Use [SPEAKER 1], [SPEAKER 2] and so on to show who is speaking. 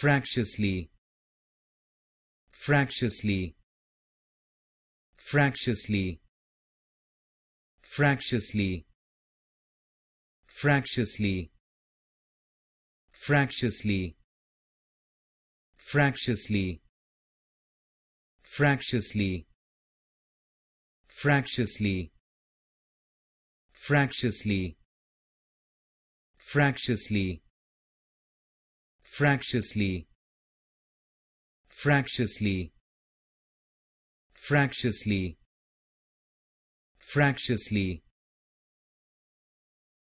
[SPEAKER 1] fractiously fractiously fractiously fractiously fractiously fractiously fractiously fractiously fractiously fractiously fractiously fractiously fractiously fractiously fractiously